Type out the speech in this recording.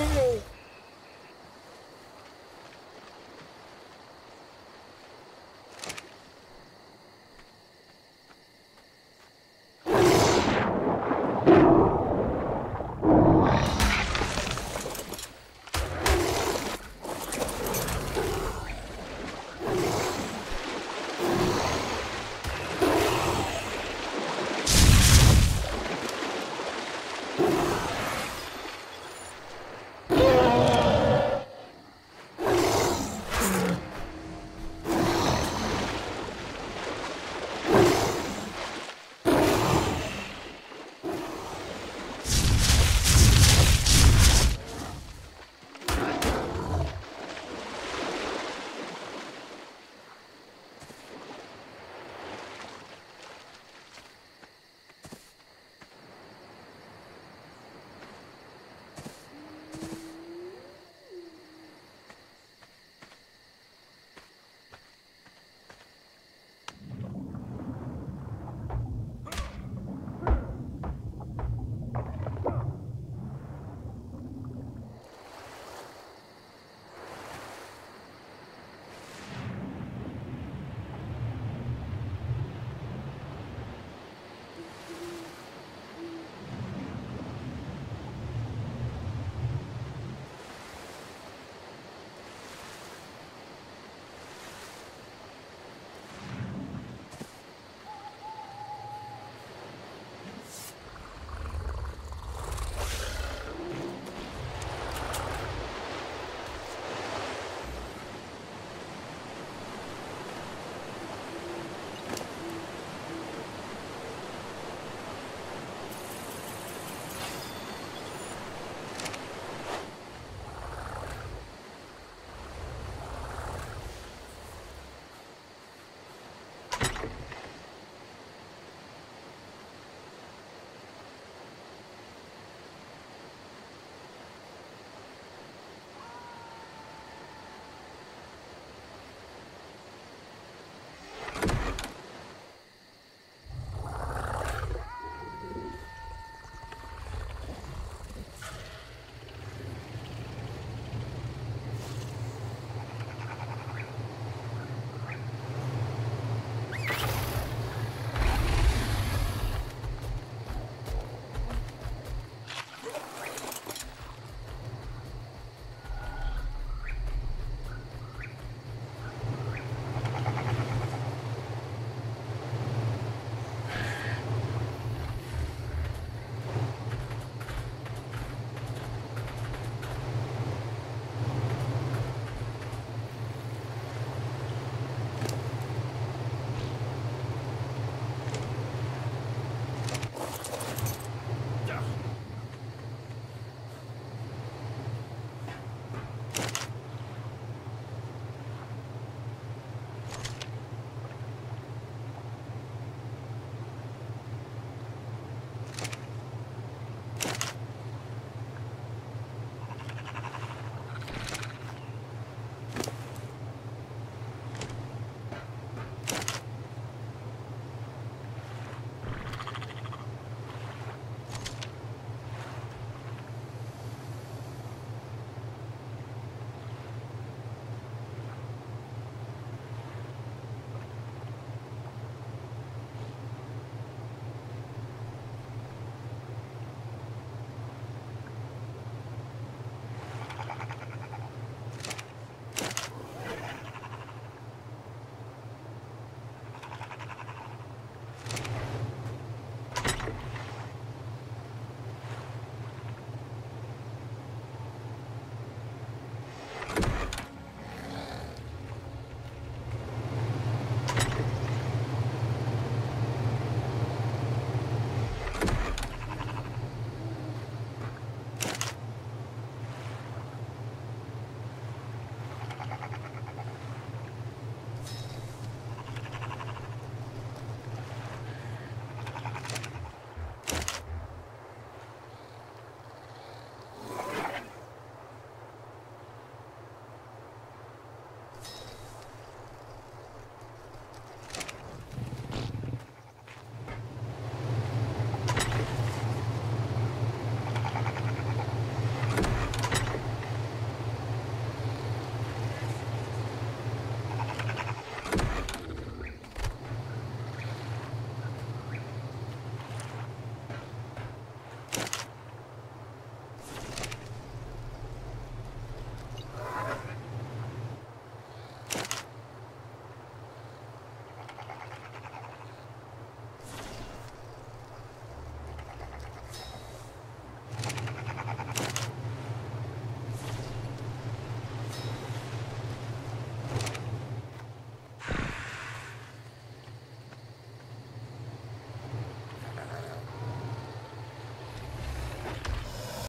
Ooh.